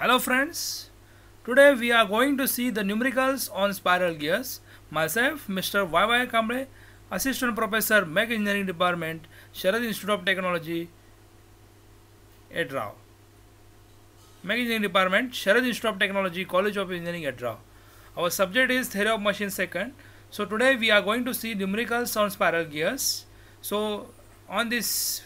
Hello friends, today we are going to see the numericals on spiral gears. Myself, Mr. Y.Y. Kamble, Assistant Professor, Mech Engineering Department, Sharad Institute of Technology, Yadrav. Mech Engineering Department, Sharad Institute of Technology, College of Engineering, Yadrav. Our subject is Theory of Machine Second. So today we are going to see numericals on spiral gears. So on this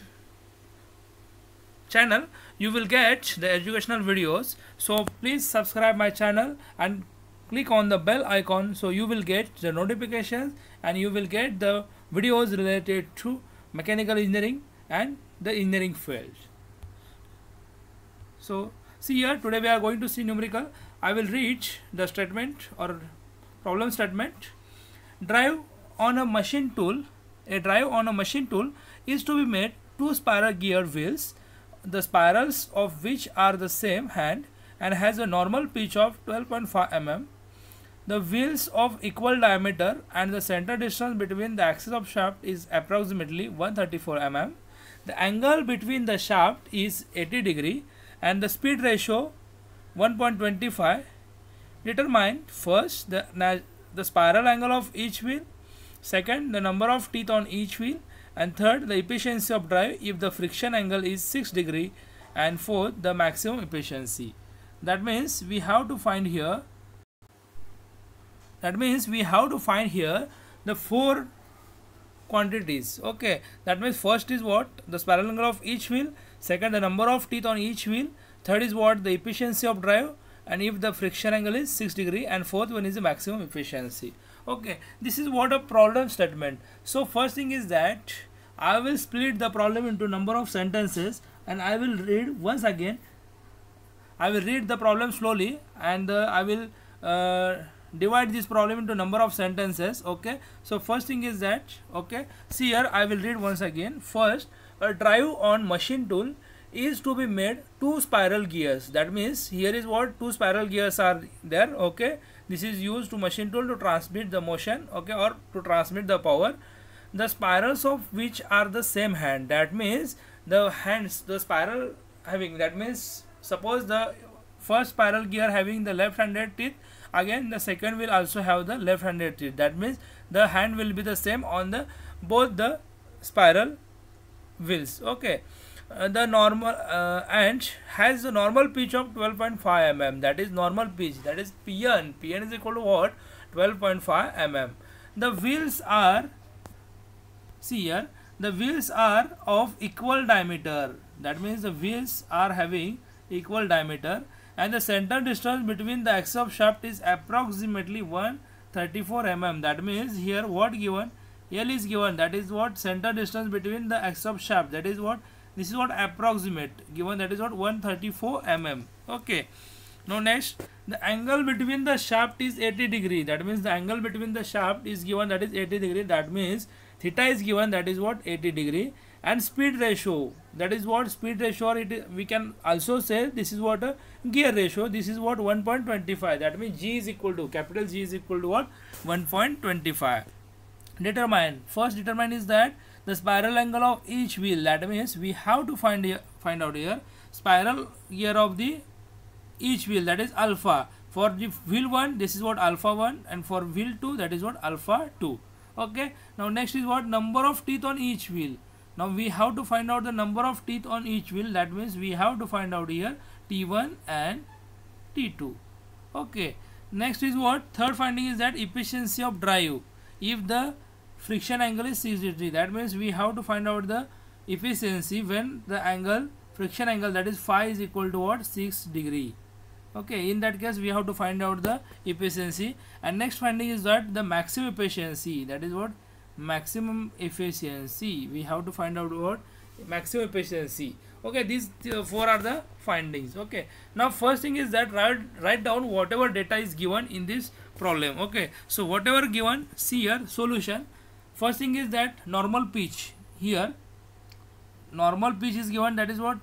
channel you will get the educational videos. So please subscribe my channel and click on the bell icon so you will get the notifications and you will get the videos related to mechanical engineering and the engineering field. So see here today we are going to see numerical. I will read the statement or problem statement. Drive on a machine tool. A drive on a machine tool is to be made two spiral gear wheels the spirals of which are the same hand and has a normal pitch of 12.5 mm. The wheels of equal diameter and the center distance between the axis of shaft is approximately 134 mm. The angle between the shaft is 80 degree and the speed ratio 1.25. Determine first the, the spiral angle of each wheel, second the number of teeth on each wheel and third the efficiency of drive if the friction angle is 6 degree. And fourth the maximum efficiency. That means we have to find here that means we have to find here the four quantities. Okay. That means first is what? The spiral angle of each wheel. Second the number of teeth on each wheel. Third is what? The efficiency of drive. And if the friction angle is 6 degree. And fourth one is the maximum efficiency. Okay. This is what a problem statement. So first thing is that i will split the problem into number of sentences and i will read once again. I will read the problem slowly and uh, i will uh, divide this problem into number of sentences okay? So first thing is that okay? See here i will read once again. First a drive on machine tool is to be made two spiral gears. That means here is what two spiral gears are there okay? This is used to machine tool to transmit the motion okay? Or to transmit the power the spirals of which are the same hand. That means the hands the spiral having that means suppose the first spiral gear having the left handed teeth again the second will also have the left handed teeth. That means the hand will be the same on the both the spiral wheels. Okay. Uh, the normal uh, and has the normal pitch of 12.5 mm. That is normal pitch. That is pn. Pn is equal to what? 12.5 mm. The wheels are see here the wheels are of equal diameter. That means the wheels are having equal diameter. And the center distance between the axis of shaft is approximately 134 mm that means here what given? L is given. That is what center distance between the axis of shaft. That is what this is what approximate. Given that is what 134 mm okay. Now next the angle between the shaft is 80 degree. That means the angle between the shaft is given that is 80 degree. That means theta is given that is what 80 degree. And speed ratio that is what speed ratio or it we can also say this is what a gear ratio. This is what 1.25 that means g is equal to capital g is equal to what? 1.25 determine. First determine is that the spiral angle of each wheel. That means we have to find here, find out here spiral gear of the each wheel that is alpha. For the wheel 1 this is what alpha 1 and for wheel 2 that is what alpha 2 okay? Now next is what? Number of teeth on each wheel. Now we have to find out the number of teeth on each wheel. That means we have to find out here t1 and t2 okay? Next is what? Third finding is that efficiency of drive. If the friction angle is 6 degree that means we have to find out the efficiency when the angle friction angle that is phi is equal to what? 6 degree okay in that case we have to find out the efficiency. And next finding is that the maximum efficiency that is what? Maximum efficiency. We have to find out what? Maximum efficiency. Okay these uh, four are the findings. Okay now first thing is that write write down whatever data is given in this problem. Okay so whatever given see here solution. First thing is that normal pitch here. Normal pitch is given that is what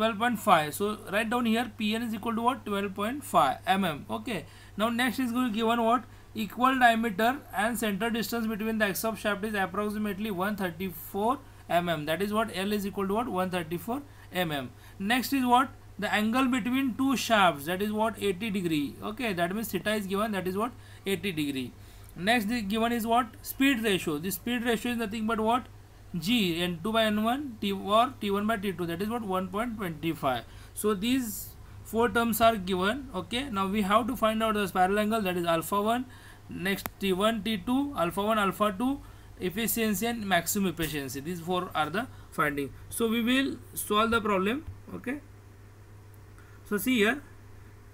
12.5 so write down here pn is equal to what? 12.5 mm. Okay. Now next is going to given what? Equal diameter and center distance between the axis of shaft is approximately 134 mm. That is what? L is equal to what? 134 mm. Next is what? The angle between two shafts. That is what? 80 degree. Okay. That means theta is given. That is what? 80 degree. Next given is what? Speed ratio. The speed ratio is nothing but what g n2 by n1 t or t1 by t2 that is what 1.25 so these four terms are given okay? Now we have to find out the spiral angle that is alpha 1 next t1 t2 alpha 1 alpha 2 efficiency and maximum efficiency. These four are the finding. So we will solve the problem okay? So see here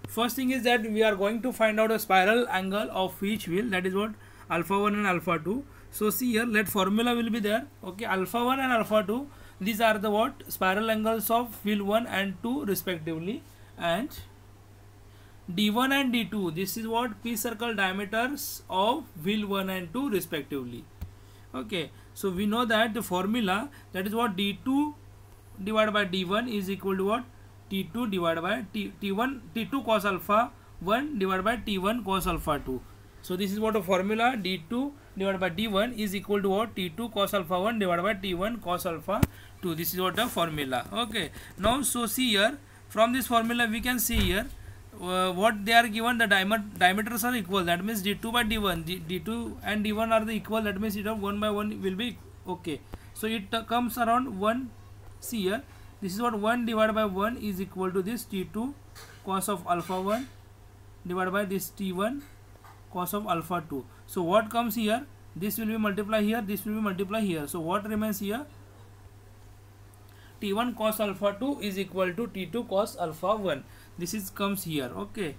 first thing is that we are going to find out a spiral angle of each wheel that is what? Alpha 1 and alpha 2 so see here let formula will be there. Okay alpha 1 and alpha 2 these are the what? Spiral angles of wheel 1 and 2 respectively. And d1 and d2 this is what? P circle diameters of wheel 1 and 2 respectively. Okay so we know that the formula that is what? D2 divided by d1 is equal to what? T2 divided by t, t1 t2 cos alpha 1 divided by t1 cos alpha 2 so this is what a formula d2 divided by d1 is equal to what? T2 cos alpha 1 divided by t1 cos alpha 2 this is what the formula. Okay. Now so see here from this formula we can see here uh, what they are given the diameters are equal. That means d2 by d1 D, d2 and d1 are the equal. That means it of 1 by 1 will be okay. So it uh, comes around 1 see here this is what 1 divided by 1 is equal to this t2 cos of alpha 1 divided by this t1 cos of alpha 2 so what comes here? This will be multiply here this will be multiply here. So what remains here? T1 cos alpha 2 is equal to t2 cos alpha 1 this is comes here okay?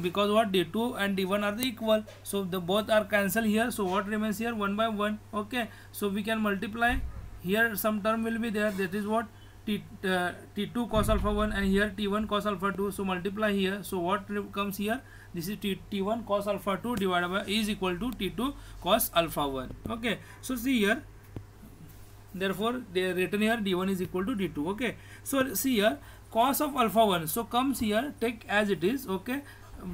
Because what? D2 and d1 are the equal. So the both are cancelled here. So what remains here? 1 by 1 okay? So we can multiply. Here some term will be there. That is what? T, uh, t2 cos alpha 1 and here t1 cos alpha 2 so multiply here. So what comes here this is t, t1 cos alpha 2 divided by is equal to t2 cos alpha 1 okay. So see here. Therefore they are written here d1 is equal to d2 okay. So see here cos of alpha 1 so comes here take as it is. Okay.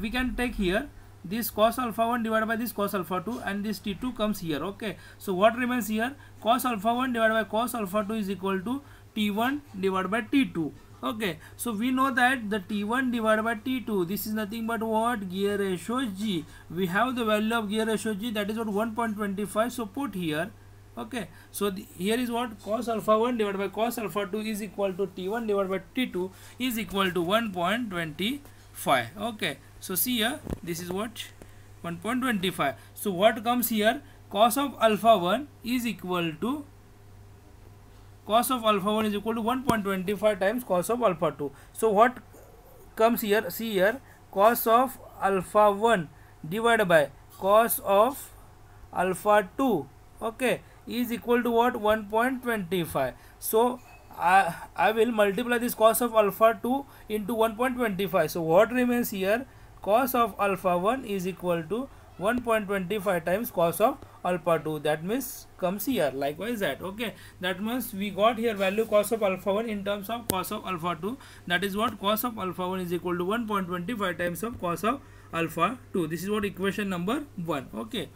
We can take here this cos alpha 1 divided by this cos alpha 2 and this t2 comes here. Okay. So what remains here? Cos alpha 1 divided by cos alpha 2 is equal to t1 divided by t2 okay so we know that the t1 divided by t2 this is nothing but what? Gear ratio g. We have the value of gear ratio g that is what 1.25 so put here okay. So the, here is what? Cos alpha 1 divided by cos alpha 2 is equal to t1 divided by t2 is equal to 1.25 okay so see here this is what? 1.25 so what comes here? Cos of alpha 1 is equal to cos of alpha 1 is equal to 1.25 times cos of alpha 2 so what comes here? See here cos of alpha 1 divided by cos of alpha 2 okay is equal to what? 1.25 so I, I will multiply this cos of alpha 2 into 1.25 so what remains here? Cos of alpha 1 is equal to 1.25 times cos of alpha 2 that means comes here. Likewise that okay. That means we got here value cos of alpha 1 in terms of cos of alpha 2 that is what cos of alpha 1 is equal to 1.25 times of cos of alpha 2 this is what equation number 1 okay.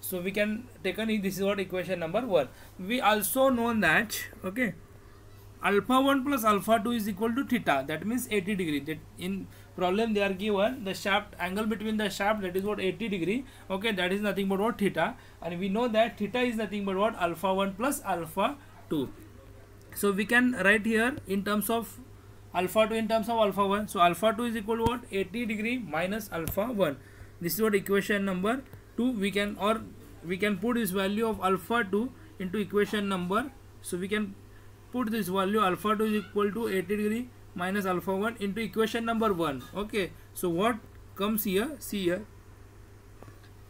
So we can take on this is what equation number 1 we also know that okay alpha 1 plus alpha 2 is equal to theta. That means 80 degree. That in problem they are given the shaft angle between the shaft that is what 80 degree. Okay that is nothing but what theta. And we know that theta is nothing but what alpha 1 plus alpha 2 so we can write here in terms of alpha 2 in terms of alpha 1 so alpha 2 is equal to what 80 degree minus alpha 1 this is what equation number 2 we can or we can put this value of alpha 2 into equation number. So we can put this value alpha 2 is equal to 80 degree minus alpha 1 into equation number 1 okay. So what comes here? See here.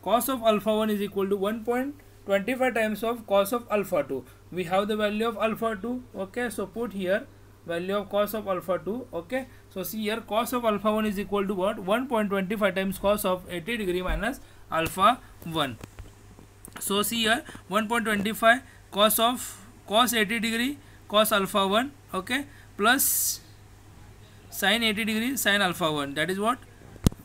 Cos of alpha 1 is equal to 1.25 times of cos of alpha 2 we have the value of alpha 2 okay. So put here value of cos of alpha 2 okay. So see here cos of alpha 1 is equal to what? 1.25 times cos of 80 degree minus alpha 1 so see here 1.25 cos of cos 80 degree cos alpha 1 okay. Plus sine 80 degree sine alpha 1 that is what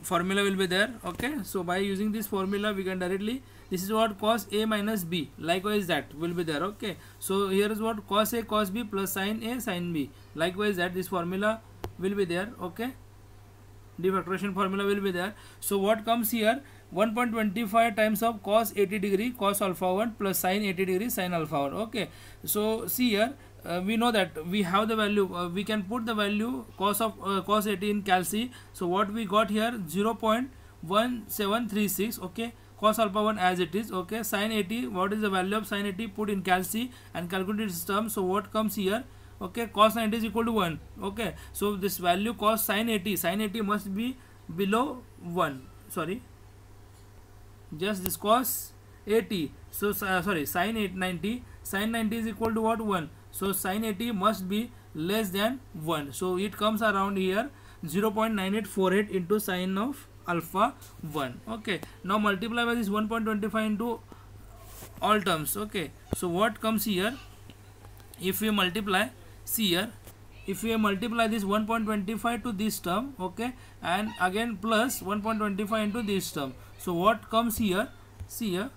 formula will be there okay? So by using this formula we can directly this is what cos a minus b. Likewise that will be there okay? So here is what cos a cos b plus sine a sine b. Likewise that this formula will be there okay? Defactorization formula will be there. So what comes here? 1.25 times of cos 80 degree cos alpha 1 plus sin 80 degree sin alpha 1 okay? So see here uh, we know that we have the value uh, we can put the value cos of uh, cos 80 in calc so what we got here 0.1736 okay? Cos alpha 1 as it is okay? Sin 80 what is the value of sin 80 put in calc and calculate its term so what comes here? Okay cos 90 is equal to 1 okay? So this value cos sin 80 sin 80 must be below 1 sorry. Just this cos 80 so sorry sin 890 sin 90 is equal to what? 1 so sin 80 must be less than 1 so it comes around here 0.9848 into sine of alpha 1 okay. Now multiply by this 1.25 into all terms. Okay. So what comes here? If we multiply see here. If we multiply this 1.25 to this term okay and again plus 1.25 into this term. So what comes here? See here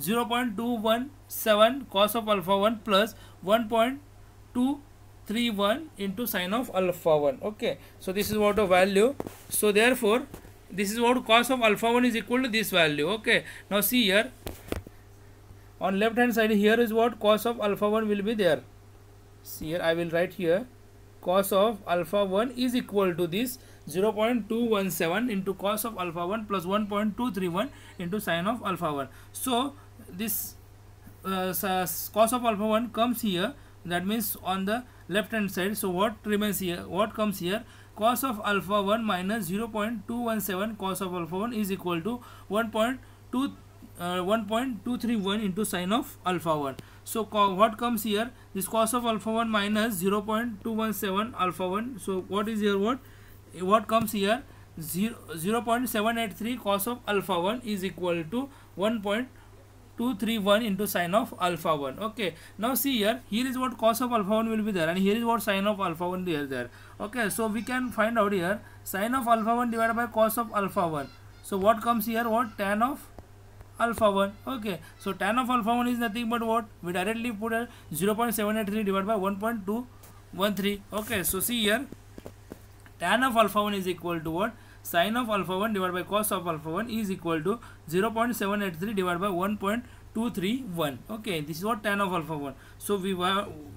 0.217 cos of alpha 1 plus 1.231 into sine of alpha 1 okay. So this is what a value. So therefore this is what cos of alpha 1 is equal to this value. Okay. Now see here. On left hand side here is what cos of alpha 1 will be there. See here I will write here. Cos of alpha 1 is equal to this 0.217 into cos of alpha 1 plus 1.231 into sine of alpha 1 so this uh, cos of alpha 1 comes here. That means on the left hand side so what remains here what comes here? Cos of alpha 1 minus 0.217 cos of alpha 1 is equal to 1.2 uh, 1.231 into sine of alpha 1 so what comes here? This cos of alpha 1 minus 0.217 alpha 1 so what is here? What what comes here? 0 0.783 cos of alpha 1 is equal to 1.231 into sine of alpha 1 okay. Now see here here is what cos of alpha 1 will be there and here is what sine of alpha 1 is there. Okay. So we can find out here sine of alpha 1 divided by cos of alpha 1 so what comes here? What? Tan of alpha 1 okay. So tan of alpha 1 is nothing but what? We directly put a 0.783 divided by 1.213 okay. So see here tan of alpha 1 is equal to what sine of alpha 1 divided by cos of alpha 1 is equal to 0.783 divided by 1.231 okay this is what tan of alpha 1 so we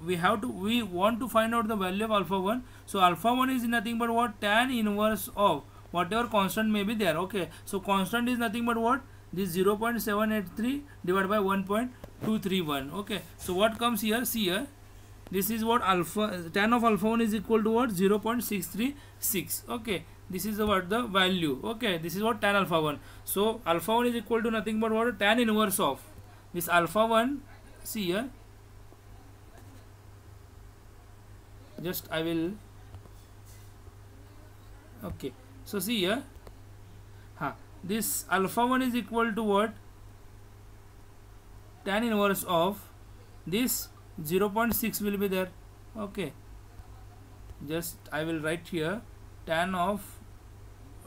we have to we want to find out the value of alpha 1 so alpha 1 is nothing but what? Tan inverse of whatever constant may be there. Okay so constant is nothing but what? This 0.783 divided by 1.231 okay so what comes here? See here this is what alpha tan of alpha 1 is equal to what? 0.636 okay this is what the value. Okay this is what tan alpha 1 so alpha 1 is equal to nothing but what? Tan inverse of. This alpha 1 see here. Just I will okay. So see here. Huh this alpha 1 is equal to what? Tan inverse of this 0.6 will be there. Okay. Just I will write here tan of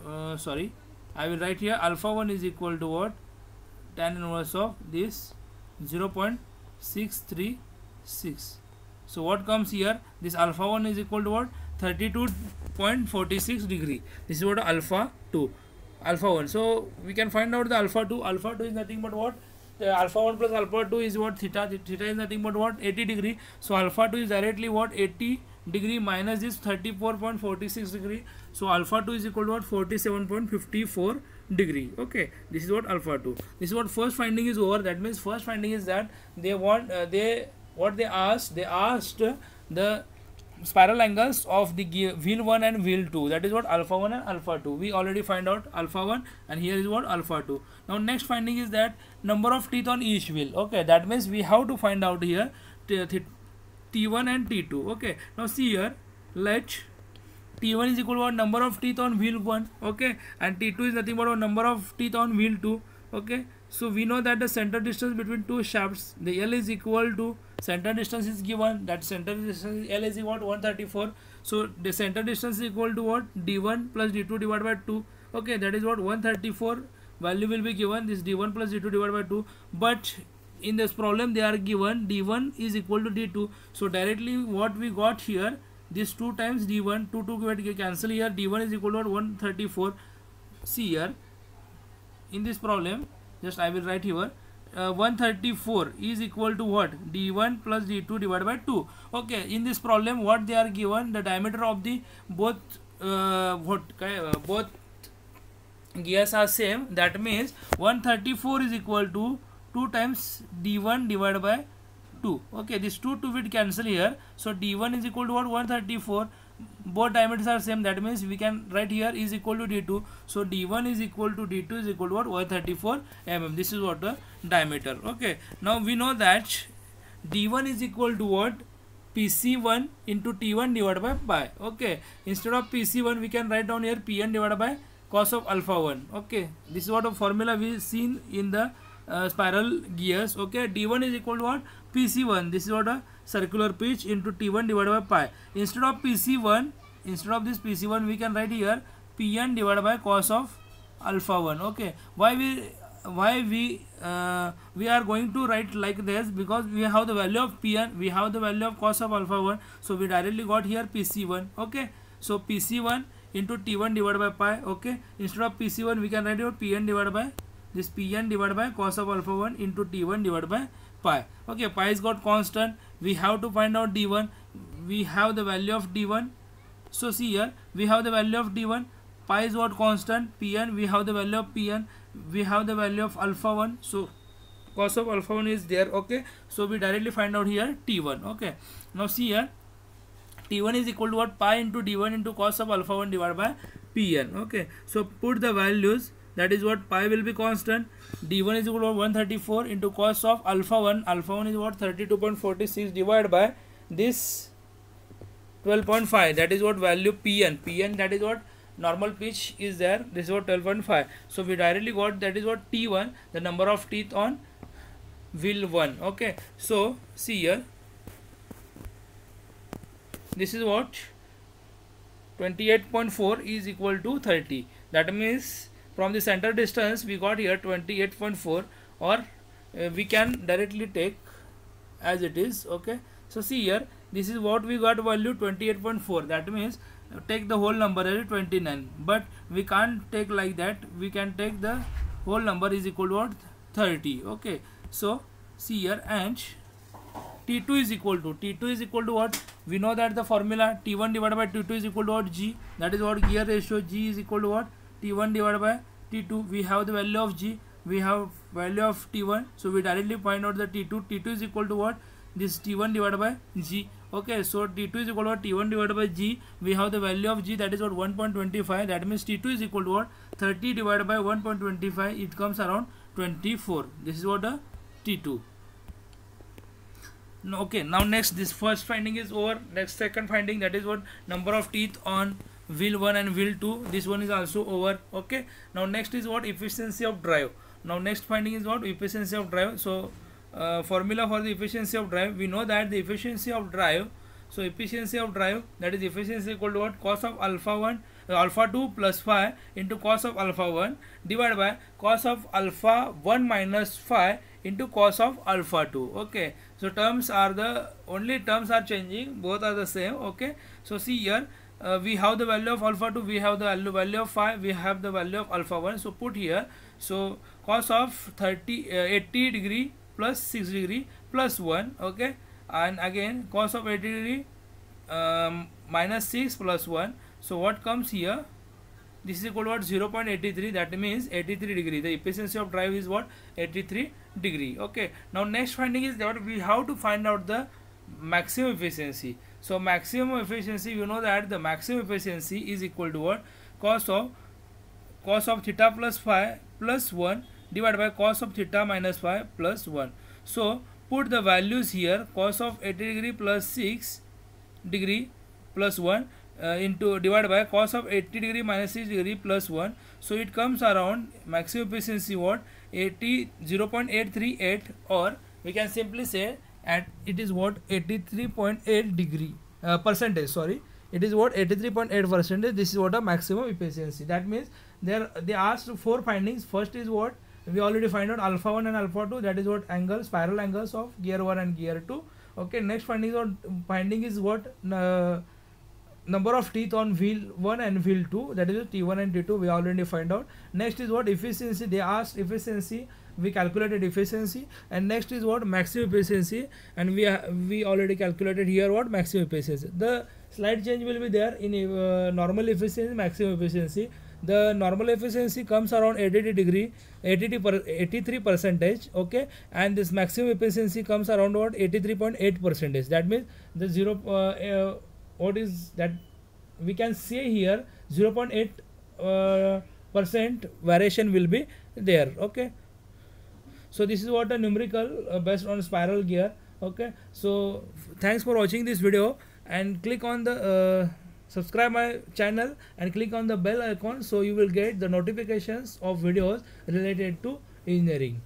uh, sorry. I will write here alpha 1 is equal to what? Tan inverse of this 0.636 so what comes here? This alpha 1 is equal to what? 32.46 degree. This is what alpha 2 alpha 1 so we can find out the alpha 2 alpha 2 is nothing but what? The alpha 1 plus alpha 2 is what? Theta. Theta is nothing but what? 80 degree. So alpha 2 is directly what? 80 degree minus this 34.46 degree. So alpha 2 is equal to what? 47.54 degree. Okay this is what alpha 2 this is what first finding is over. That means first finding is that they want uh, they what they asked they asked the spiral angles of the wheel 1 and wheel 2 that is what alpha 1 and alpha 2 we already find out alpha 1 and here is what alpha 2 now next finding is that number of teeth on each wheel. Okay that means we have to find out here t1 and t2 okay. Now see here let t1 is equal to what number of teeth on wheel 1 okay. And t2 is nothing but number of teeth on wheel 2 okay. So we know that the center distance between two shafts the l is equal to center distance is given that center distance L is equal to 134 so the center distance is equal to what? D1 plus d2 divided by 2 okay. That is what? 134 value will be given this d1 plus d2 divided by 2 but in this problem they are given d1 is equal to d2 so directly what we got here this 2 times d1 2 2 get cancel here. D1 is equal to 134 see here in this problem just I will write here uh, 134 is equal to what? D1 plus d2 divided by 2 okay in this problem what they are given? The diameter of the both uh, what uh, both gears are same. That means 134 is equal to 2 times d1 divided by 2 okay this 2 2 will cancel here. So d1 is equal to what? 134 both diameters are same. That means we can write here is equal to d2 so d1 is equal to d2 is equal to what? 134 mm. This is what the diameter. Okay. Now we know that d1 is equal to what? Pc1 into t1 divided by pi. Okay. Instead of pc1 we can write down here pn divided by cos of alpha 1 okay. This is what a formula we seen in the uh, spiral gears okay? D1 is equal to what? Pc1 this is what a circular pitch into t1 divided by pi. Instead of pc1 instead of this pc1 we can write here pn divided by cos of alpha 1 okay? Why we why we uh, we are going to write like this? Because we have the value of pn we have the value of cos of alpha 1 so we directly got here pc1 okay? So pc1 into t1 divided by pi okay? Instead of pc1 we can write here pn divided by this P N divide by cos of alpha one into T one divide by pi okay pi is got constant we have to find out D one we have the value of D one so see here we have the value of D one pi is got constant P N we have the value of P N we have the value of alpha one so cos of alpha one is there okay so we directly find out here T one okay now see here T one is equal to what pi into D one into cos of alpha one divide by P N okay so put the values that is what pi will be constant. D1 is equal to 134 into cos of alpha 1 alpha 1 is what? 32.46 divided by this 12.5 that is what value pn pn that is what normal pitch is there. This is what 12.5 so we directly got that is what t1 the number of teeth on wheel 1 okay. So see here. This is what? 28.4 is equal to 30 that means from the center distance we got here 28.4 or uh, we can directly take as it is okay? So see here this is what we got value 28.4 that means take the whole number as 29 but we can't take like that. We can take the whole number is equal to what? 30 okay? So see here and t2 is equal to t2 is equal to what? We know that the formula t1 divided by t2 is equal to what? G. That is what gear ratio g is equal to what t1 divided by t2 we have the value of g we have value of t1 so we directly find out the t2 t2 is equal to what? This t1 divided by g. Okay so t2 is equal to what? T1 divided by g. We have the value of g that is what? 1.25 that means t2 is equal to what? 30 divided by 1.25 it comes around 24 this is what a t2 okay now next this first finding is over. Next second finding that is what? Number of teeth on wheel 1 and wheel 2 this one is also over okay? Now next is what? Efficiency of drive. Now next finding is what? Efficiency of drive. So uh, formula for the efficiency of drive. We know that the efficiency of drive so efficiency of drive that is efficiency equal to what? Cos of alpha 1 uh, alpha 2 plus phi into cos of alpha 1 divided by cos of alpha 1 minus phi into cos of alpha 2 okay? So terms are the only terms are changing. Both are the same okay? So see here uh, we have the value of alpha 2 we have the value, of phi we have the value of alpha 1 so put here. So cos of 30 uh, 80 degree plus 6 degree plus 1 okay? And again cos of 80 degree um, minus 6 plus 1 so what comes here? This is equal to what? 0 0.83 that means 83 degree. The efficiency of drive is what? 83 degree okay? Now next finding is that we have to find out the maximum efficiency so maximum efficiency you know that the maximum efficiency is equal to what? Cos of cos of theta plus phi plus 1 divided by cos of theta minus phi plus 1. So put the values here cos of 80 degree plus 6 degree plus 1 uh, into divided by cos of 80 degree minus 6 degree plus 1 so it comes around maximum efficiency what? 80 0.838 or we can simply say and it is what 83.8 degree uh, percentage sorry. It is what 83.8 percentage. This is what a maximum efficiency. That means there they asked four findings. First is what? We already find out alpha 1 and alpha 2 that is what angle spiral angles of gear 1 and gear 2 okay next finding is what finding is what uh, number of teeth on wheel 1 and wheel 2 that is t1 and t2 we already find out. Next is what? Efficiency. They asked efficiency we calculated efficiency and next is what? Maximum efficiency. And we we already calculated here what? Maximum efficiency. The slight change will be there in uh, normal efficiency maximum efficiency. The normal efficiency comes around 80 degree 80 per, 83 percentage okay? And this maximum efficiency comes around what? 83.8 percentage. That means the zero uh, uh, what is that? We can say here 0.8 uh, percent variation will be there okay so this is what a numerical uh, based on spiral gear okay? So thanks for watching this video and click on the uh, subscribe my channel and click on the bell icon so you will get the notifications of videos related to engineering